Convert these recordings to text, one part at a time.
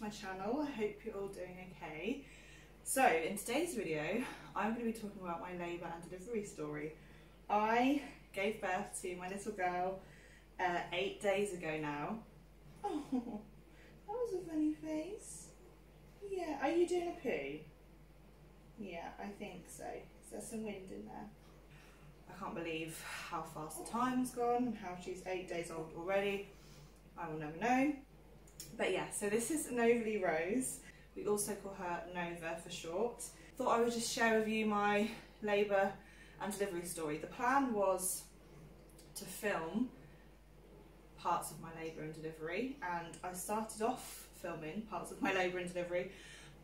to my channel. I hope you're all doing okay. So in today's video, I'm going to be talking about my labour and delivery story. I gave birth to my little girl uh, eight days ago now. Oh, that was a funny face. Yeah, are you doing a poo? Yeah, I think so. Is there some wind in there? I can't believe how fast the time's gone and how she's eight days old already. I will never know. But yeah, so this is Novaly Rose. We also call her Nova for short. Thought I would just share with you my labour and delivery story. The plan was to film parts of my labour and delivery and I started off filming parts of my labour and delivery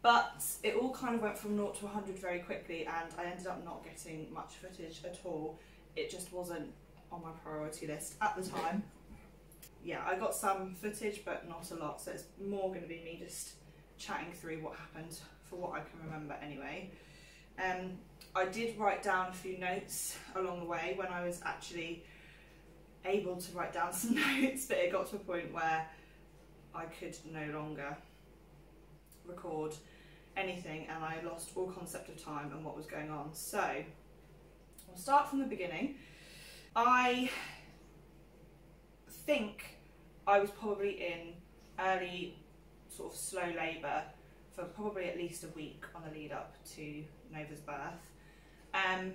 but it all kind of went from 0 to 100 very quickly and I ended up not getting much footage at all. It just wasn't on my priority list at the time yeah, I got some footage, but not a lot. So it's more going to be me just chatting through what happened for what I can remember anyway. Um, I did write down a few notes along the way when I was actually able to write down some notes, but it got to a point where I could no longer record anything and I lost all concept of time and what was going on. So, I'll start from the beginning. I think I was probably in early sort of slow labour for probably at least a week on the lead up to Nova's birth. Um,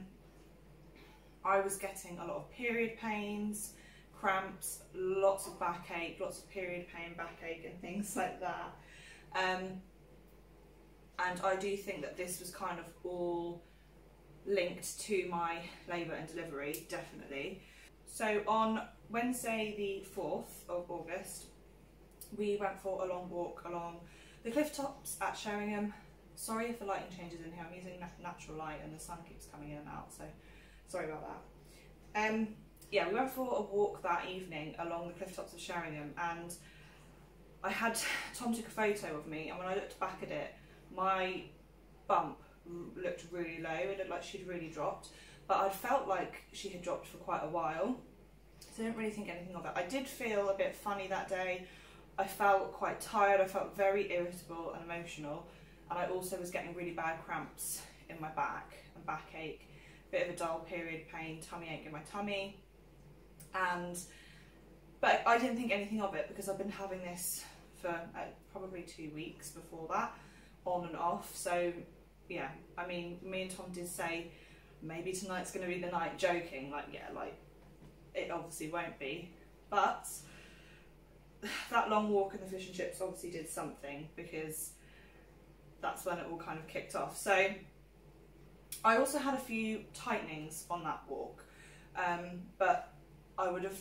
I was getting a lot of period pains, cramps, lots of backache, lots of period pain, backache and things like that. Um, and I do think that this was kind of all linked to my labour and delivery, definitely. So on Wednesday the 4th of August, we went for a long walk along the cliff tops at Sheringham. Sorry if the lighting changes in here, I'm using natural light and the sun keeps coming in and out, so sorry about that. Um, yeah, we went for a walk that evening along the cliff tops of Sheringham and I had, Tom took a photo of me and when I looked back at it, my bump looked really low, it looked like she'd really dropped, but I felt like she had dropped for quite a while so I didn't really think anything of it. I did feel a bit funny that day. I felt quite tired, I felt very irritable and emotional, and I also was getting really bad cramps in my back and backache, bit of a dull period pain, tummy ache in my tummy, and but I didn't think anything of it because I've been having this for uh, probably two weeks before that, on and off. So yeah, I mean, me and Tom did say maybe tonight's going to be the night, joking, like yeah, like it obviously won't be. But that long walk and the fish and chips obviously did something because that's when it all kind of kicked off. So I also had a few tightenings on that walk, um, but I would have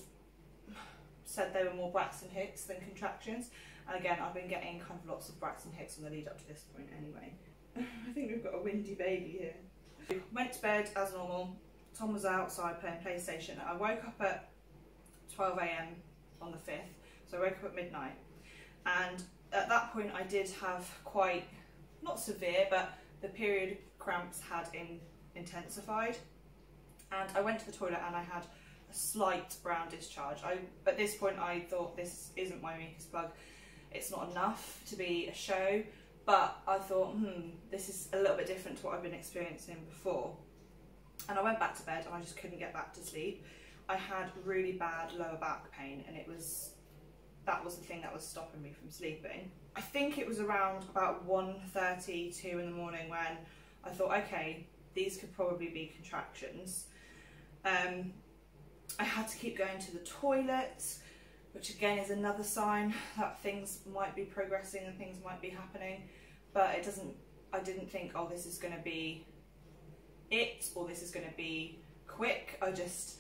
said they were more Braxton Hicks than contractions. And again, I've been getting kind of lots of Braxton Hicks on the lead up to this point anyway. I think we've got a windy baby here. Went to bed as normal, Tom was outside playing PlayStation. I woke up at 12am on the 5th, so I woke up at midnight. And at that point I did have quite, not severe, but the period cramps had in, intensified. And I went to the toilet and I had a slight brown discharge. I, at this point I thought this isn't my mucus plug. It's not enough to be a show, but I thought, hmm, this is a little bit different to what I've been experiencing before and I went back to bed and I just couldn't get back to sleep. I had really bad lower back pain and it was that was the thing that was stopping me from sleeping. I think it was around about 1.30, 2 in the morning when I thought, okay, these could probably be contractions. Um, I had to keep going to the toilet, which again is another sign that things might be progressing and things might be happening, but it doesn't, I didn't think, oh, this is going to be it or this is going to be quick. I just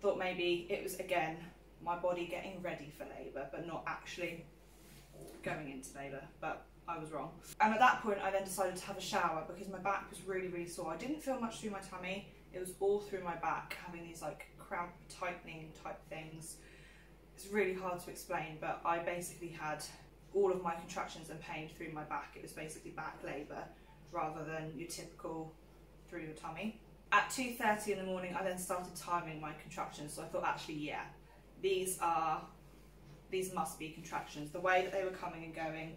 thought maybe it was again my body getting ready for labour but not actually going into labour but I was wrong. And at that point I then decided to have a shower because my back was really really sore. I didn't feel much through my tummy, it was all through my back having these like cramp tightening type things. It's really hard to explain but I basically had all of my contractions and pain through my back. It was basically back labour rather than your typical through your tummy. At 2.30 in the morning, I then started timing my contractions. So I thought, actually, yeah, these are, these must be contractions. The way that they were coming and going,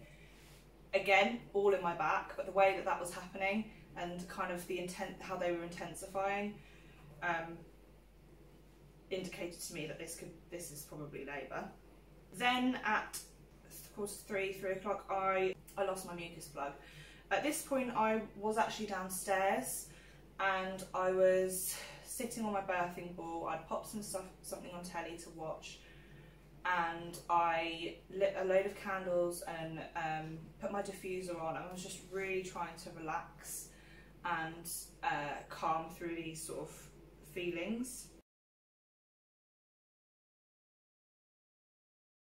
again, all in my back, but the way that that was happening and kind of the intent, how they were intensifying, um, indicated to me that this could, this is probably labour. Then at quarter three, three o'clock, I, I lost my mucus plug. At this point, I was actually downstairs and I was sitting on my birthing ball. I'd popped some stuff, something on telly to watch and I lit a load of candles and um, put my diffuser on. I was just really trying to relax and uh, calm through these sort of feelings.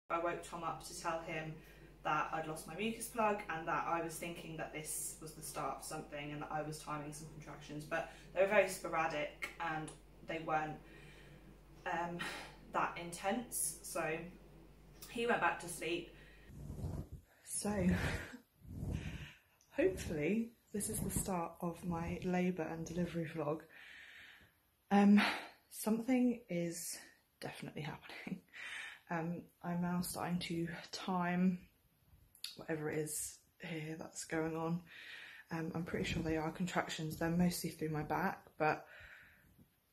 I woke Tom up to tell him that I'd lost my mucus plug and that I was thinking that this was the start of something and that I was timing some contractions, but they were very sporadic and they weren't um, that intense. So he went back to sleep. So hopefully this is the start of my labour and delivery vlog. Um, something is definitely happening. Um, I'm now starting to time whatever it is here that's going on. Um, I'm pretty sure they are contractions. They're mostly through my back, but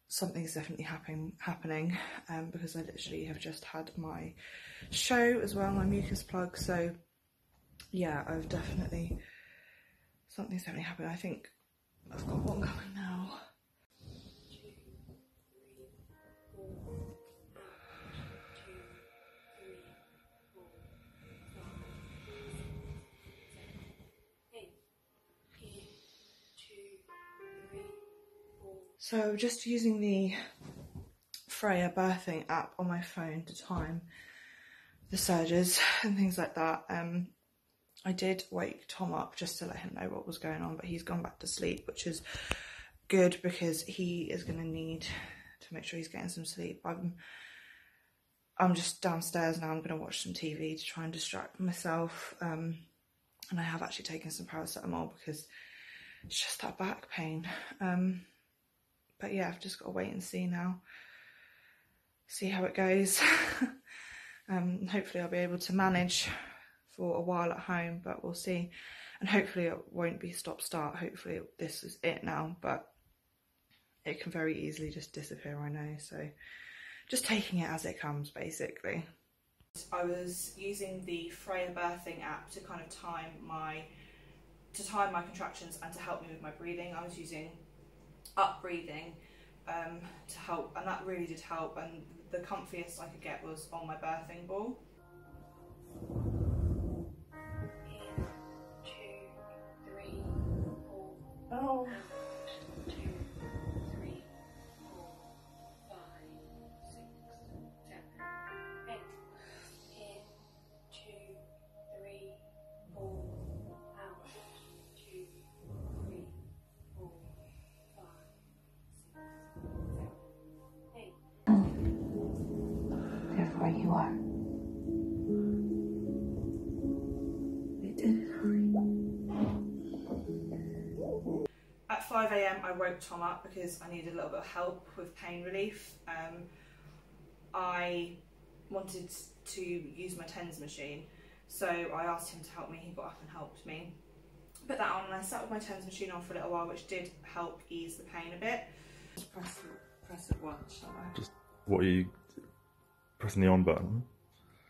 something's definitely happening happening um, because I literally have just had my show as well, my mucus plug. So yeah, I've definitely something's definitely happening. I think I've got one coming now. So just using the Freya birthing app on my phone to time the surges and things like that. Um, I did wake Tom up just to let him know what was going on, but he's gone back to sleep, which is good because he is going to need to make sure he's getting some sleep. I'm I'm just downstairs now. I'm going to watch some TV to try and distract myself. Um, and I have actually taken some paracetamol because it's just that back pain. Um, but yeah, I've just got to wait and see now. See how it goes. um, hopefully, I'll be able to manage for a while at home, but we'll see. And hopefully, it won't be stop start. Hopefully, this is it now, but it can very easily just disappear, I know. So, just taking it as it comes, basically. I was using the Freya birthing app to kind of time my to time my contractions and to help me with my breathing. I was using up breathing um, to help, and that really did help. And the comfiest I could get was on my birthing ball. Oh. 5am I woke Tom up because I needed a little bit of help with pain relief. Um, I wanted to use my TENS machine so I asked him to help me, he got up and helped me. Put that on and I sat with my TENS machine on for a little while which did help ease the pain a bit. Just press, press it once, shall I? Just, what are you pressing the on button?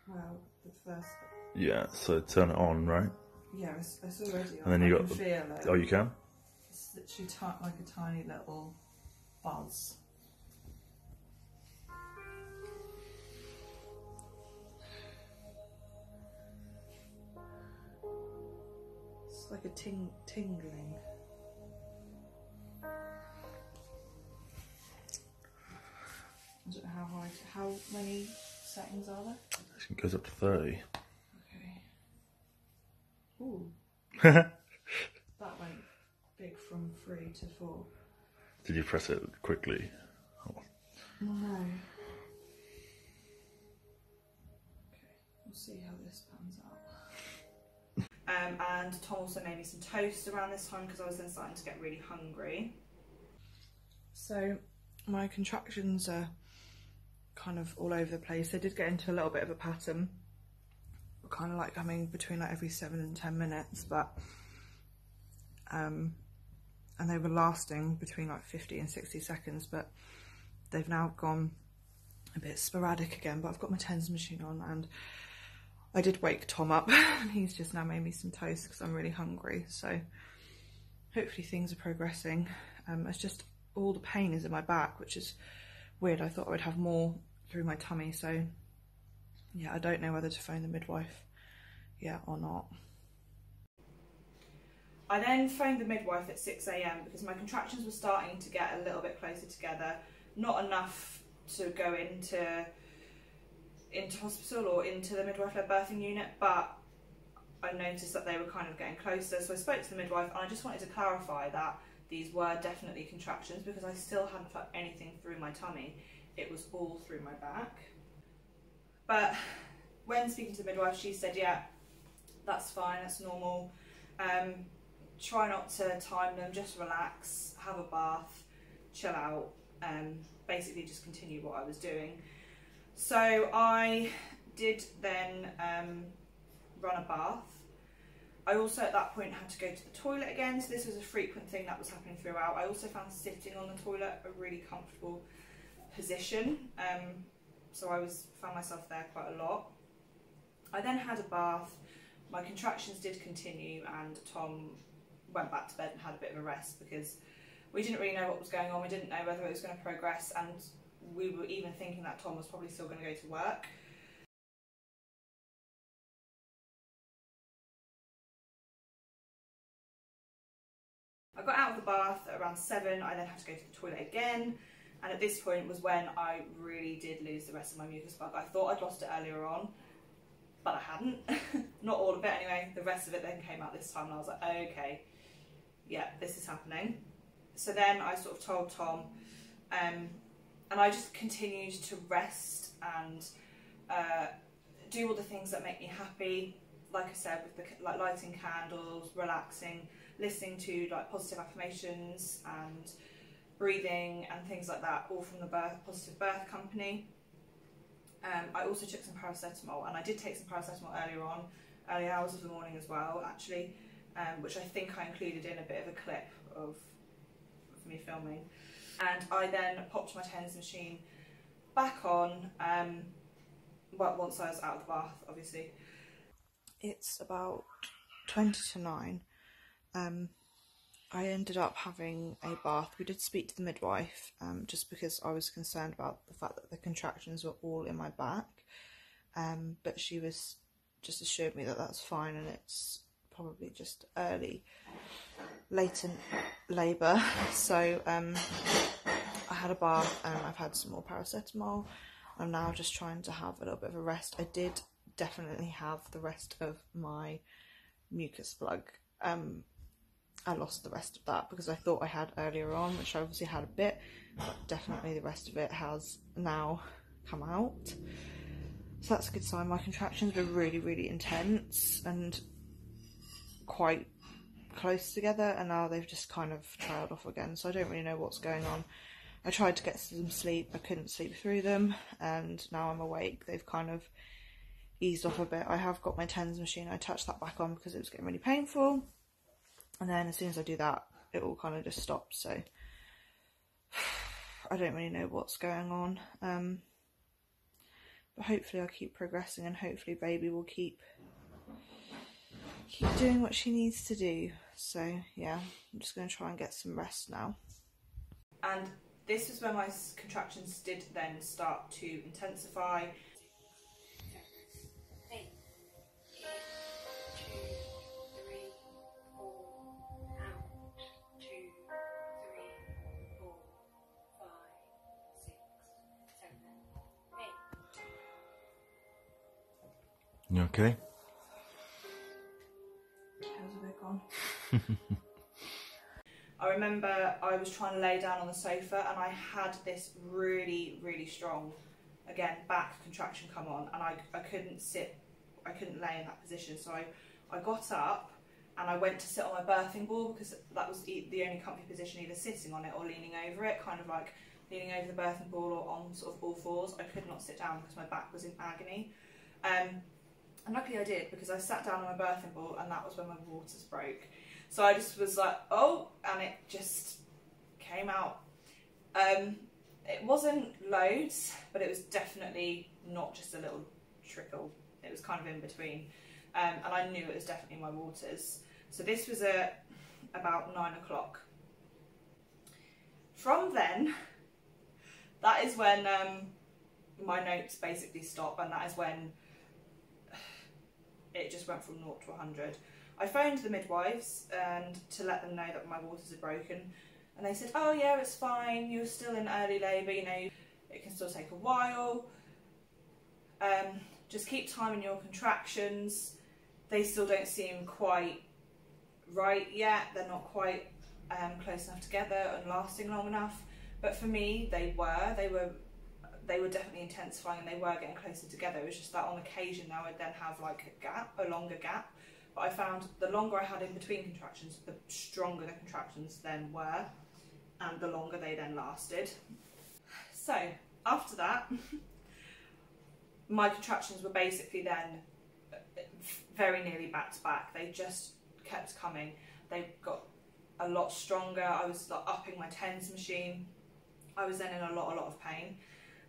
Well, the first. Yeah, so turn it on, right? Yeah, it's, it's already on. And then you I got the- feel it. Oh, you can? It's literally like a tiny little buzz. It's like a ting- tingling. I don't know how high. How many settings are there? It goes up to 30. Okay. Ooh, big from three to four. Did you press it quickly? No. Okay, we'll see how this pans out. Um, and Tom also made me some toast around this time because I was then starting to get really hungry. So my contractions are kind of all over the place. They did get into a little bit of a pattern kind of like coming between like every seven and ten minutes, but um, and they were lasting between like 50 and 60 seconds, but they've now gone a bit sporadic again. But I've got my tens machine on and I did wake Tom up and he's just now made me some toast because I'm really hungry. So hopefully things are progressing. Um, it's just all the pain is in my back, which is weird. I thought I would have more through my tummy. So yeah, I don't know whether to phone the midwife yet or not. I then phoned the midwife at 6am because my contractions were starting to get a little bit closer together. Not enough to go into into hospital or into the midwife-led birthing unit, but I noticed that they were kind of getting closer. So I spoke to the midwife and I just wanted to clarify that these were definitely contractions because I still hadn't felt anything through my tummy. It was all through my back. But when speaking to the midwife, she said, yeah, that's fine, that's normal. Um, try not to time them, just relax, have a bath, chill out, and basically just continue what I was doing. So I did then um, run a bath. I also at that point had to go to the toilet again, so this was a frequent thing that was happening throughout. I also found sitting on the toilet a really comfortable position, um, so I was found myself there quite a lot. I then had a bath. My contractions did continue, and Tom went back to bed and had a bit of a rest because we didn't really know what was going on. We didn't know whether it was going to progress, and we were even thinking that Tom was probably still going to go to work. I got out of the bath at around seven. I then had to go to the toilet again. And at this point was when I really did lose the rest of my mucus plug. I thought I'd lost it earlier on, but I hadn't. Not all of it anyway. The rest of it then came out this time and I was like, okay, yeah, this is happening. So then I sort of told Tom, um, and I just continued to rest and uh, do all the things that make me happy. Like I said, with the like lighting candles, relaxing, listening to like positive affirmations and breathing and things like that, all from the birth, Positive Birth Company. Um, I also took some paracetamol, and I did take some paracetamol earlier on, early hours of the morning as well, actually, um, which I think I included in a bit of a clip of, of me filming. And I then popped my TENS machine back on, um, well, once I was out of the bath, obviously. It's about 20 to 9. Um, I ended up having a bath. We did speak to the midwife um, just because I was concerned about the fact that the contractions were all in my back. Um, but she was just assured me that that's fine and it's probably just early latent labour. So um, I had a bath and I've had some more paracetamol. I'm now just trying to have a little bit of a rest. I did definitely have the rest of my mucus plug. Um, I lost the rest of that because I thought I had earlier on, which I obviously had a bit, but definitely the rest of it has now come out. So that's a good sign. My contractions were really, really intense and quite close together, and now they've just kind of trailed off again. So I don't really know what's going on. I tried to get some sleep, I couldn't sleep through them, and now I'm awake. They've kind of eased off a bit. I have got my TENS machine, I touched that back on because it was getting really painful and then as soon as I do that it all kind of just stops so I don't really know what's going on um, but hopefully I'll keep progressing and hopefully baby will keep keep doing what she needs to do. So yeah I'm just going to try and get some rest now. And this is when my contractions did then start to intensify. You okay? I remember I was trying to lay down on the sofa and I had this really, really strong, again, back contraction come on and I, I couldn't sit, I couldn't lay in that position. So I, I got up and I went to sit on my birthing ball because that was the only comfy position, either sitting on it or leaning over it, kind of like leaning over the birthing ball or on sort of all fours. I could not sit down because my back was in agony. Um, And luckily I did because I sat down on my birthing ball and that was when my waters broke. So I just was like, oh, and it just came out. Um, it wasn't loads, but it was definitely not just a little trickle. It was kind of in between. Um, and I knew it was definitely my waters. So this was at about nine o'clock. From then, that is when um, my notes basically stop, and that is when it just went from 0 to 100. I phoned the midwives and to let them know that my waters had broken, and they said, "Oh yeah, it's fine. You're still in early labour. You know, it can still take a while. Um, just keep timing your contractions. They still don't seem quite right yet. They're not quite um, close enough together and lasting long enough. But for me, they were. They were. They were definitely intensifying and they were getting closer together. It was just that on occasion I would then have like a gap, a longer gap. But I found the longer I had in between contractions, the stronger the contractions then were, and the longer they then lasted. So after that, my contractions were basically then uh, very nearly back to back. They just kept coming. They got a lot stronger. I was like, upping my tens machine. I was then in a lot, a lot of pain.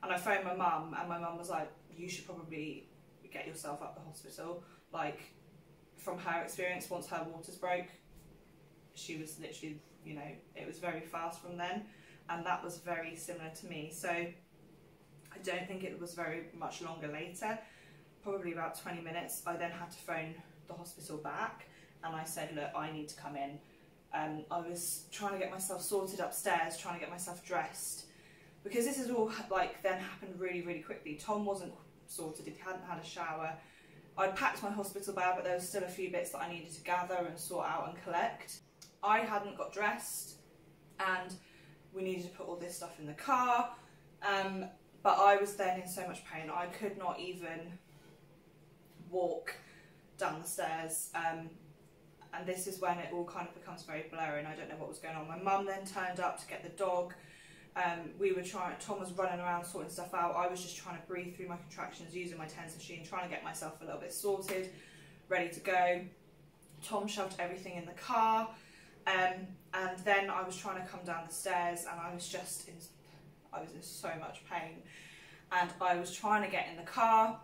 And I phoned my mum, and my mum was like, "You should probably get yourself up the hospital." Like, from her experience, once her waters broke, she was literally, you know, it was very fast from then, and that was very similar to me. So, I don't think it was very much longer later. Probably about 20 minutes. I then had to phone the hospital back, and I said, "Look, I need to come in." Um, I was trying to get myself sorted upstairs, trying to get myself dressed because this has all like then happened really really quickly tom wasn't sorted he hadn't had a shower i'd packed my hospital bag but there was still a few bits that i needed to gather and sort out and collect. I hadn't got dressed and we needed to put all this stuff in the car um, but i was then in so much pain i could not even walk down the stairs um, and this is when it all kind of becomes very blurry and i don't know what was going on. My mum then turned up to get the dog um, we were trying, Tom was running around sorting stuff out. I was just trying to breathe through my contractions using my TENS machine, trying to get myself a little bit sorted, ready to go. Tom shoved everything in the car. Um, and then I was trying to come down the stairs and I was just in, I was in so much pain. And I was trying to get in the car.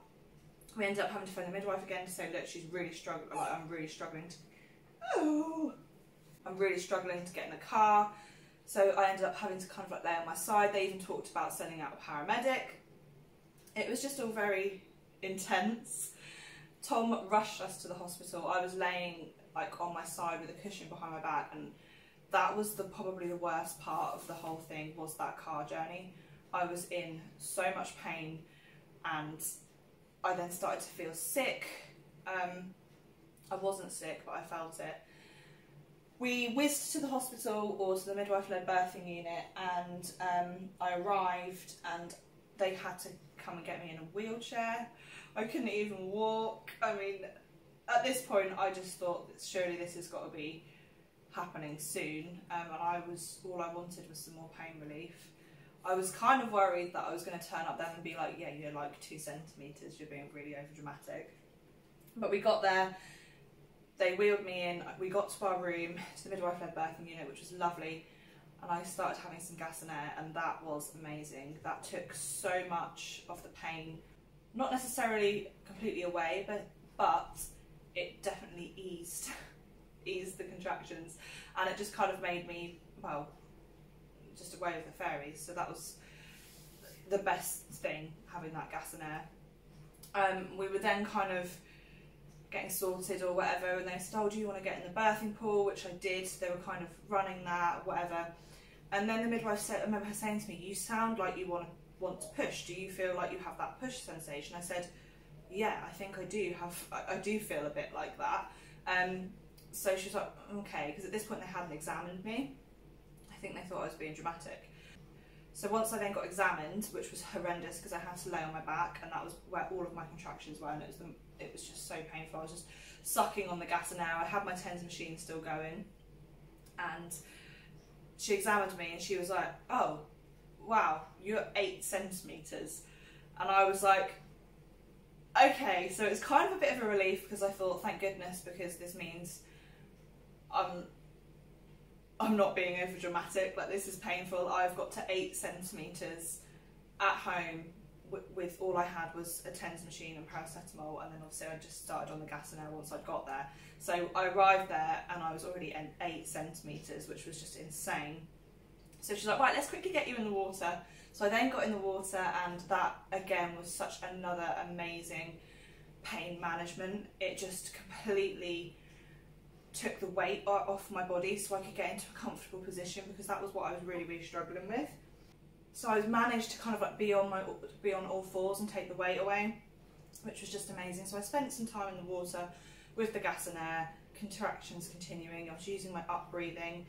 We ended up having to phone the midwife again to say, look, she's really struggling, I'm really struggling to, oh, I'm really struggling to get in the car. So I ended up having to kind of like lay on my side. They even talked about sending out a paramedic. It was just all very intense. Tom rushed us to the hospital. I was laying like on my side with a cushion behind my back and that was the probably the worst part of the whole thing was that car journey. I was in so much pain and I then started to feel sick. Um, I wasn't sick, but I felt it we whizzed to the hospital or to the midwife-led birthing unit and um, I arrived and they had to come and get me in a wheelchair. I couldn't even walk. I mean, at this point I just thought that surely this has got to be happening soon um, and I was, all I wanted was some more pain relief. I was kind of worried that I was going to turn up there and be like, yeah, you're like two centimetres, you're being really over dramatic. But we got there they wheeled me in, we got to our room, to the midwife-led birthing unit, which was lovely, and I started having some gas and air, and that was amazing. That took so much of the pain, not necessarily completely away, but but it definitely eased eased the contractions, and it just kind of made me well, just away with the fairies. So that was the best thing having that gas and air. Um, we were then kind of getting sorted or whatever, and they said, "Oh, do you want to get in the birthing pool?" Which I did. They were kind of running that, whatever. And then the midwife said, "I remember her saying to me, you sound like you want to want to push. Do you feel like you have that push sensation?" I said, "Yeah, I think I do have. I, I do feel a bit like that." Um, so she was like, "Okay," because at this point they hadn't examined me. I think they thought I was being dramatic. So once I then got examined, which was horrendous because I had to lay on my back, and that was where all of my contractions were, and it was the it was just so painful. I was just sucking on the gas and now I had my TENS machine still going. And she examined me and she was like, oh, wow, you're eight centimetres. And I was like, okay, so it's kind of a bit of a relief because I thought, thank goodness, because this means I'm I'm not being over dramatic. Like this is painful. I've got to eight centimeters at home with, all I had was a TENS machine and paracetamol, and then obviously I just started on the gas and air once I'd got there. So I arrived there and I was already at eight centimeters, which was just insane. So she's like, right, let's quickly get you in the water. So I then got in the water, and that again was such another amazing pain management. It just completely took the weight off my body so I could get into a comfortable position because that was what I was really, really struggling with. So I managed to kind of like be on my be on all fours and take the weight away, which was just amazing. So I spent some time in the water with the gas and air, contractions continuing. I was using my up breathing.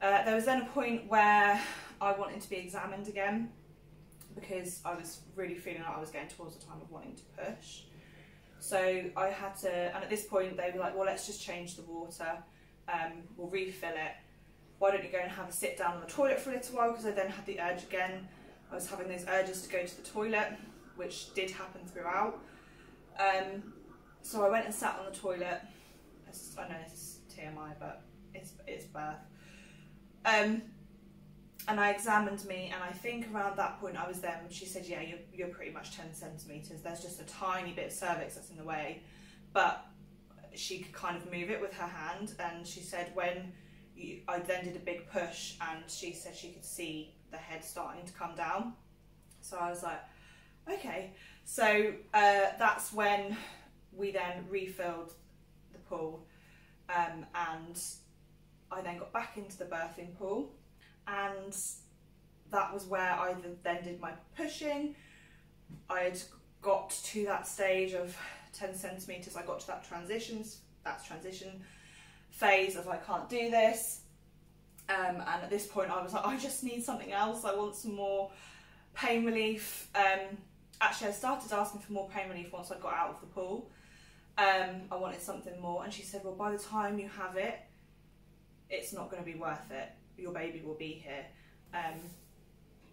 Uh, there was then a point where I wanted to be examined again because I was really feeling like I was getting towards the time of wanting to push. So I had to, and at this point they were like, well, let's just change the water. Um, we'll refill it why don't you go and have a sit down on the toilet for a little while because I then had the urge again. I was having those urges to go to the toilet, which did happen throughout. Um, so I went and sat on the toilet. I know this is TMI, but it's, it's birth. Um, and I examined me, and I think around that point I was there, and she said, Yeah, you're, you're pretty much 10 centimetres. There's just a tiny bit of cervix that's in the way. But she could kind of move it with her hand, and she said, When I then did a big push and she said she could see the head starting to come down. So I was like, okay. So uh, that's when we then refilled the pool um, and I then got back into the birthing pool and that was where I then did my pushing. I had got to that stage of 10 centimetres, I got to that transitions, that's transition phase of I can't do this. Um, and at this point, I was like, I just need something else. I want some more pain relief. Um, actually, I started asking for more pain relief once I got out of the pool. Um, I wanted something more, and she said, Well, by the time you have it, it's not going to be worth it. Your baby will be here. Um,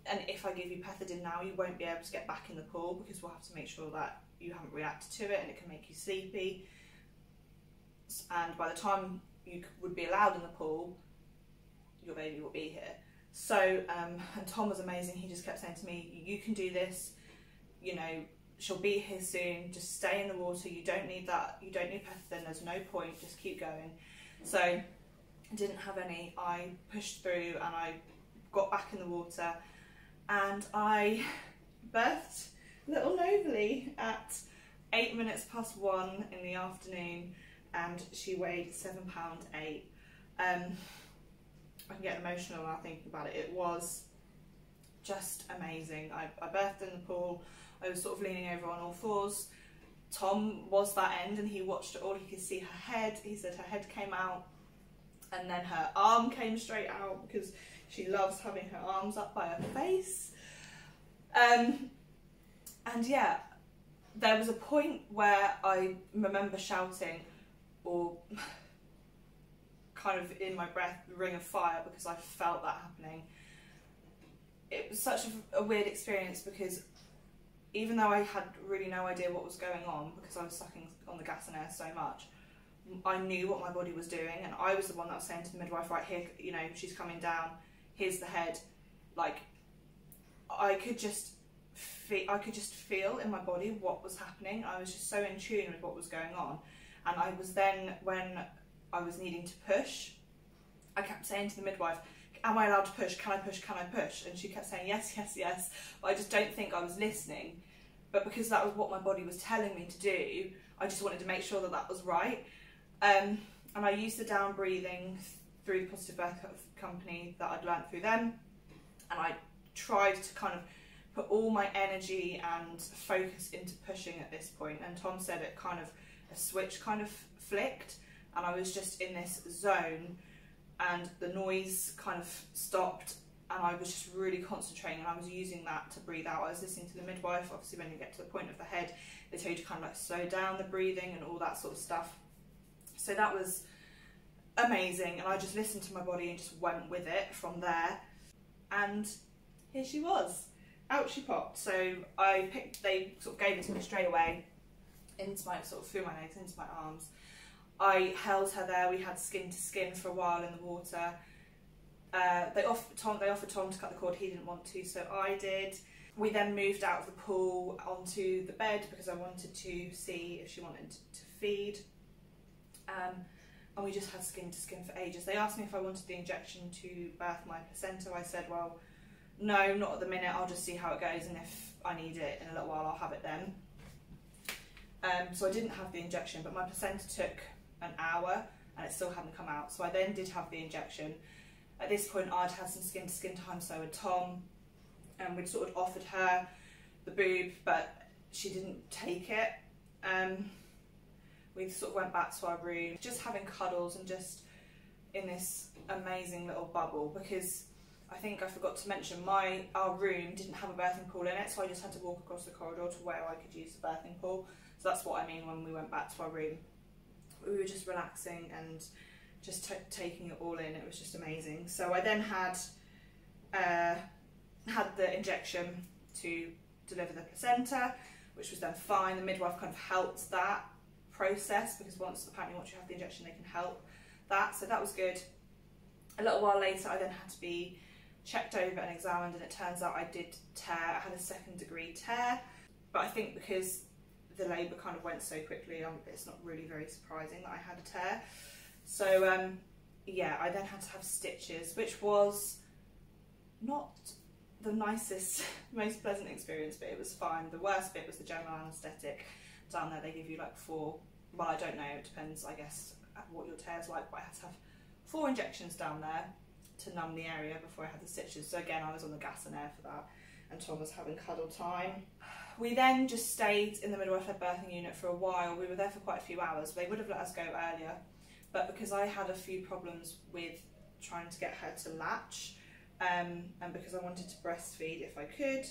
and if I give you pethidine now, you won't be able to get back in the pool because we'll have to make sure that you haven't reacted to it and it can make you sleepy. And by the time you would be allowed in the pool, your baby will be here. So, um, and Tom was amazing. He just kept saying to me, You can do this, you know, she'll be here soon. Just stay in the water. You don't need that. You don't need pethidine. There's no point. Just keep going. So, didn't have any. I pushed through and I got back in the water and I birthed little Novalee at eight minutes past one in the afternoon and she weighed seven pound eight. Um, I can get emotional when I think about it. It was just amazing. I, I birthed in the pool. I was sort of leaning over on all fours. Tom was that end and he watched it all. He could see her head. He said her head came out and then her arm came straight out because she loves having her arms up by her face. Um, and yeah, there was a point where I remember shouting, or kind of in my breath ring of fire because I felt that happening. It was such a, a, weird experience because even though I had really no idea what was going on because I was sucking on the gas and air so much, I knew what my body was doing and I was the one that was saying to the midwife, right here, you know, she's coming down, here's the head. Like, I could just feel, I could just feel in my body what was happening. I was just so in tune with what was going on. And I was then, when I was needing to push, I kept saying to the midwife, Am I allowed to push? Can I push? Can I push? And she kept saying, Yes, yes, yes. But I just don't think I was listening. But because that was what my body was telling me to do, I just wanted to make sure that that was right. Um, and I used the down breathing through Positive Birth Company that I'd learned through them. And I tried to kind of put all my energy and focus into pushing at this point. And Tom said it kind of, a switch kind of flicked and I was just in this zone and the noise kind of stopped and I was just really concentrating and I was using that to breathe out. I was listening to the midwife, obviously when you get to the point of the head, they tell you to kind of like slow down the breathing and all that sort of stuff. So that was amazing and I just listened to my body and just went with it from there. And here she was. Out she popped. So I picked, they sort of gave it to me straight away into my sort of through my legs, into my arms. I held her there. We had skin to skin for a while in the water. Uh, they offered Tom. They offered Tom to cut the cord. He didn't want to, so I did. We then moved out of the pool onto the bed because I wanted to see if she wanted to feed. Um, and we just had skin to skin for ages. They asked me if I wanted the injection to birth my placenta. I said, well, no, not at the minute. I'll just see how it goes, and if I need it in a little while, I'll have it then. Um, so I didn't have the injection, but my placenta took an hour and it still hadn't come out. So I then did have the injection. At this point, I'd had some skin to skin time, so had Tom, and we'd sort of offered her the boob, but she didn't take it. Um, we sort of went back to our room, just having cuddles and just in this amazing little bubble because I think I forgot to mention my our room didn't have a birthing pool in it, so I just had to walk across the corridor to where I could use the birthing pool. So that's what I mean when we went back to our room. We were just relaxing and just taking it all in. It was just amazing. So I then had uh, had the injection to deliver the placenta, which was then fine. The midwife kind of helped that process because once apparently once you have the injection, they can help that. So that was good. A little while later, I then had to be checked over and examined, and it turns out I did tear. I had a second degree tear, but I think because the labour kind of went so quickly, um, it's not really very surprising that I had a tear. So um, yeah, I then had to have stitches, which was not the nicest, most pleasant experience, but it was fine. The worst bit was the general anaesthetic. Down there, they give you like four. Well, I don't know. It depends, I guess, what your tear's like. But I had to have four injections down there to numb the area before I had the stitches. So again, I was on the gas and air for that, and Tom was having cuddle time. We then just stayed in the midwife led birthing unit for a while. We were there for quite a few hours. They would have let us go earlier, but because I had a few problems with trying to get her to latch, um, and because I wanted to breastfeed if I could,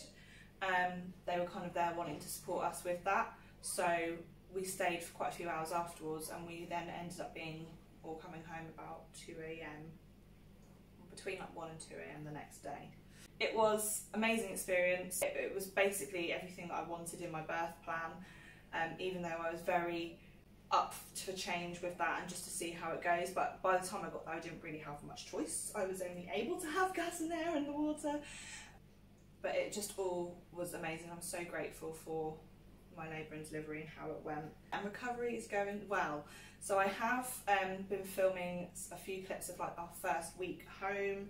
um, they were kind of there wanting to support us with that. So we stayed for quite a few hours afterwards, and we then ended up being all coming home about 2 a.m. between like 1 and 2 a.m. the next day. It was amazing experience. It, it was basically everything that I wanted in my birth plan, um, even though I was very up for change with that and just to see how it goes. But by the time I got there, I didn't really have much choice. I was only able to have gas and air and the water. But it just all was amazing. I'm so grateful for my labour and delivery and how it went. And recovery is going well. So I have um, been filming a few clips of like our first week home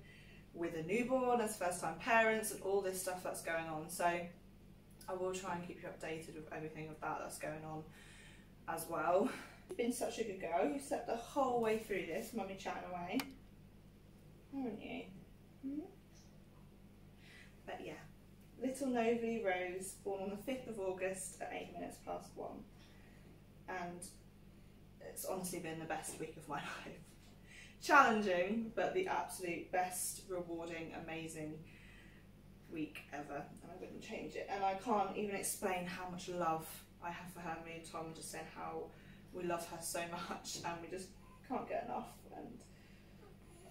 with a newborn as first time parents and all this stuff that's going on. So I will try and keep you updated with everything of that that's going on as well. You've been such a good girl. You slept the whole way through this, mummy chatting away. Haven't you? Hmm? But yeah, little Novi Rose, born on the 5th of August at 8 minutes past 1. And it's honestly been the best week of my life. Challenging, but the absolute best, rewarding, amazing week ever. And I wouldn't change it. And I can't even explain how much love I have for her. Me and Tom just saying how we love her so much and we just can't get enough. And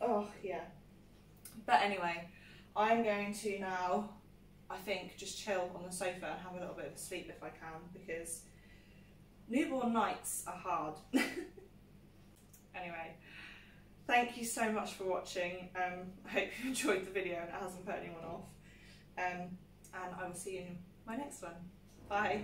oh, yeah. But anyway, I'm going to now, I think, just chill on the sofa and have a little bit of a sleep if I can because newborn nights are hard. anyway, thank you so much for watching. Um, I hope you enjoyed the video and it hasn't put anyone off. Um, and I will see you in my next one. Bye.